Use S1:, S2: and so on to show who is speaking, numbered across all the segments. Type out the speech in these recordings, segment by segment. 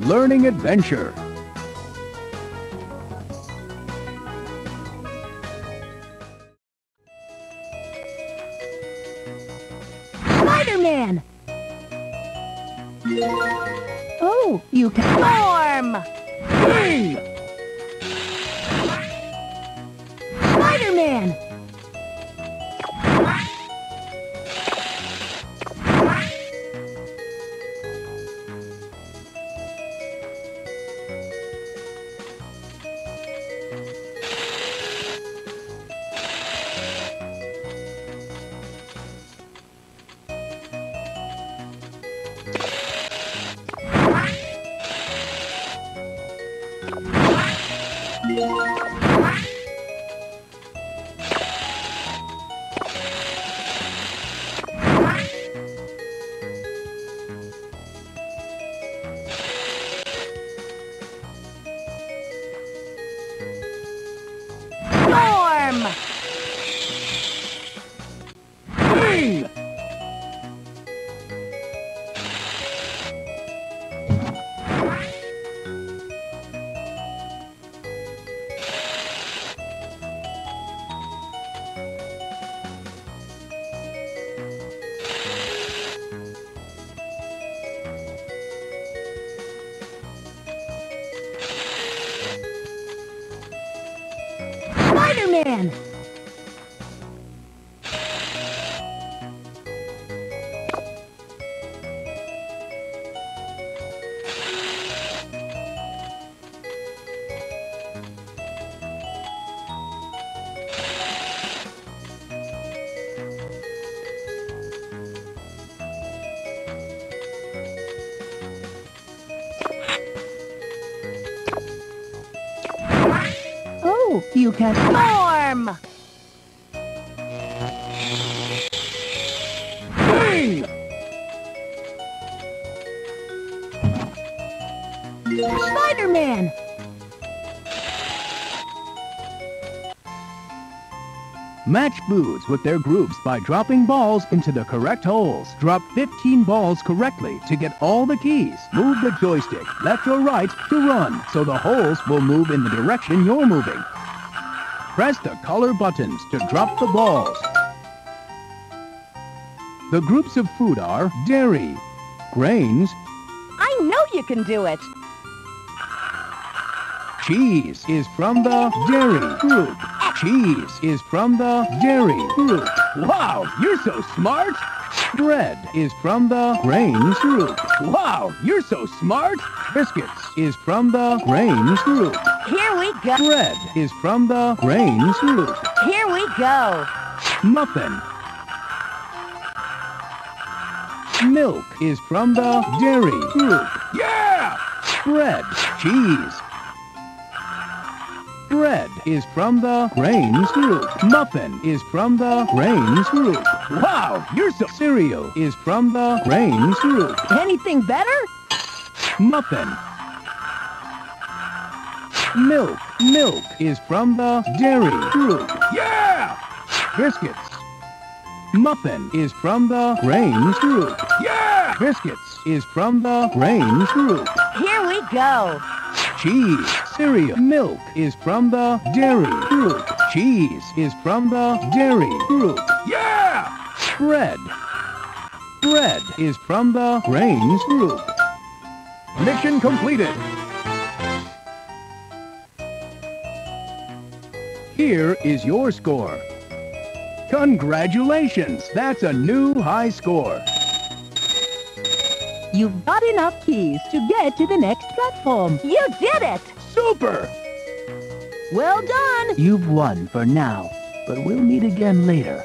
S1: learning adventure.
S2: Spider-Man! Oh, you can...
S3: Storm!
S1: Thing!
S2: Spider-Man! You can...
S3: Storm!
S1: Thing!
S2: Spider-Man!
S1: Match Booths with their groups by dropping balls into the correct holes. Drop 15 balls correctly to get all the keys. Move the joystick left or right to run, so the holes will move in the direction you're moving. Press the color buttons to drop the balls. The groups of food are dairy, grains,
S3: I know you can do it!
S1: Cheese is from the dairy group. Cheese is from the dairy group. Wow, you're so smart. Bread is from the grains group. Wow, you're so smart. Biscuits is from the grains group.
S3: Here we go!
S1: Bread is from the grains group.
S3: Here we go!
S1: Muffin. Milk is from the dairy group. Yeah! Bread, cheese. Bread is from the grains group. Muffin is from the grains group. Wow, you're so... Cereal is from the grains group.
S2: Anything better?
S1: Muffin. Milk. Milk is from the dairy group. Yeah! Biscuits. Muffin is from the grains group. Yeah! Biscuits is from the grains group.
S3: Here we go!
S1: Cheese. Cereal. Milk is from the dairy group. Cheese is from the dairy group. Yeah! Bread. Bread is from the grains group. Mission completed. Here is your score. Congratulations! That's a new high score.
S2: You've got enough keys to get to the next platform.
S3: You did it!
S1: Super!
S2: Well done!
S4: You've won for now, but we'll meet again later.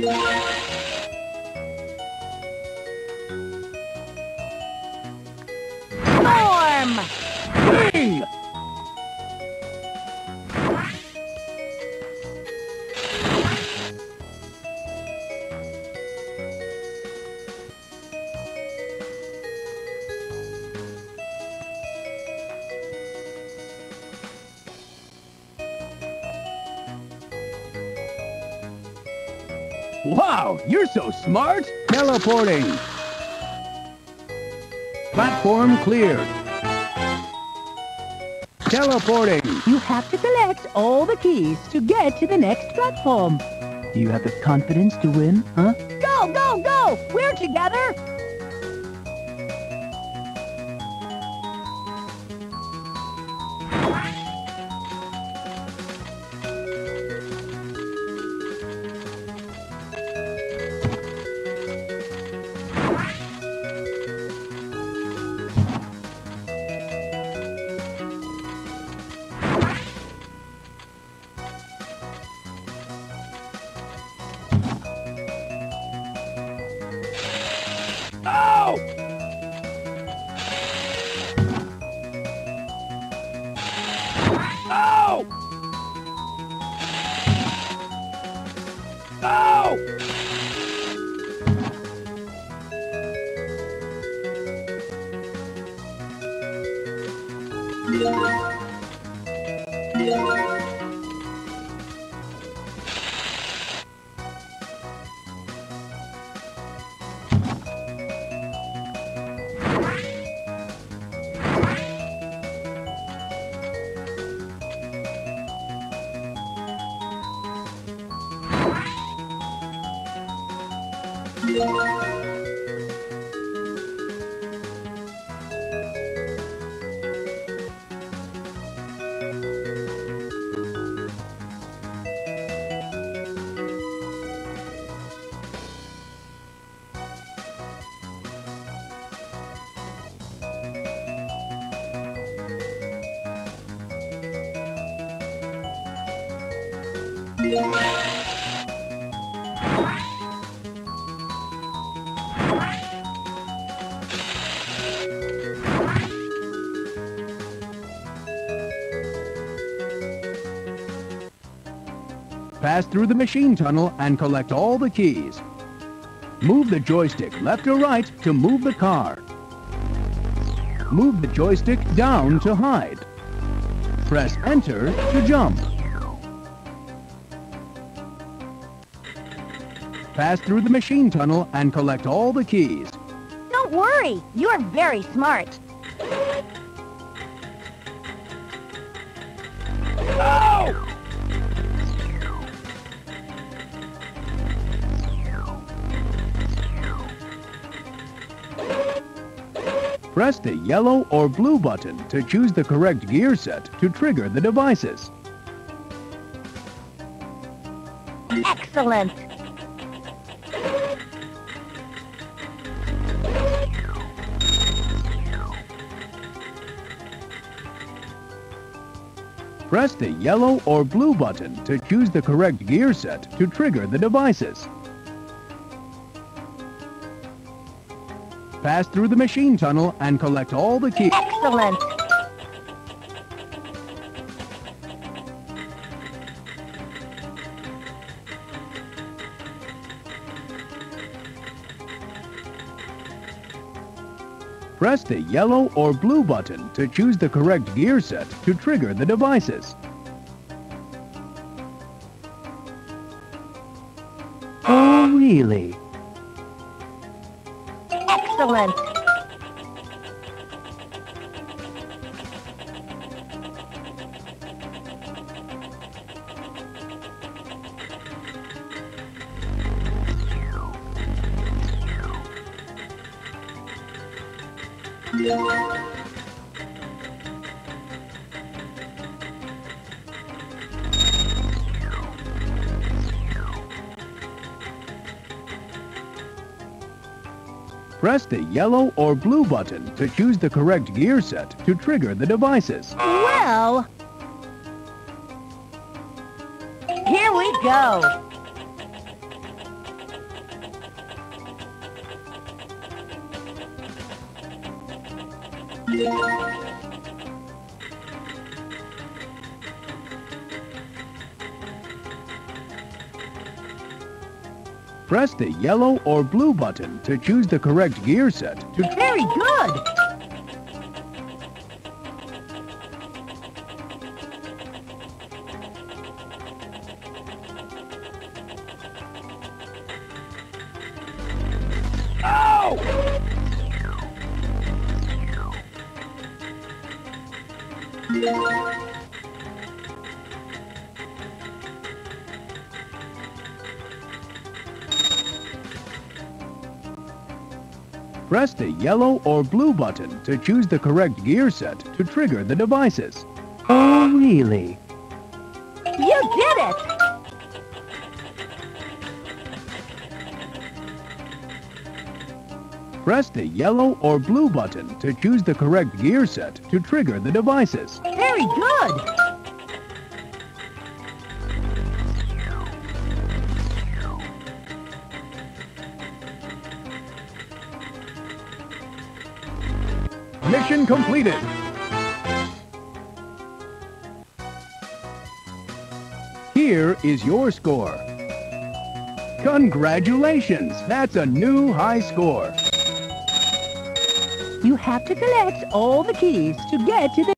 S3: Storm!
S1: Wing! Wow, you're so smart! Teleporting! Platform cleared. Teleporting.
S2: You have to collect all the keys to get to the next platform.
S4: Do you have the confidence to win, huh?
S2: Go, go, go! We're together!
S1: Música Pass through the machine tunnel and collect all the keys. Move the joystick left or right to move the car. Move the joystick down to hide. Press enter to jump. Pass through the machine tunnel and collect all the keys.
S3: Don't worry, you're very smart.
S1: Ow! Press the yellow or blue button to choose the correct gear set to trigger the devices.
S3: Excellent.
S1: Press the yellow or blue button to choose the correct gear set to trigger the devices. Pass through the machine tunnel and collect all the keys.
S3: Excellent.
S1: Press the yellow or blue button to choose the correct gear set to trigger the devices.
S4: Oh, really?
S1: Press the yellow or blue button to choose the correct gear set to trigger the devices.
S3: Well... Here we go.
S1: Press the yellow or blue button to choose the correct gear set to
S3: Very good. Oh!
S1: Press the yellow or blue button to choose the correct gear set to trigger the devices.
S4: Oh, really?
S3: You did it!
S1: Press the yellow or blue button to choose the correct gear set to trigger the devices.
S3: Very good.
S1: Mission completed! Here is your score. Congratulations! That's a new high score.
S2: You have to collect all the keys to get to the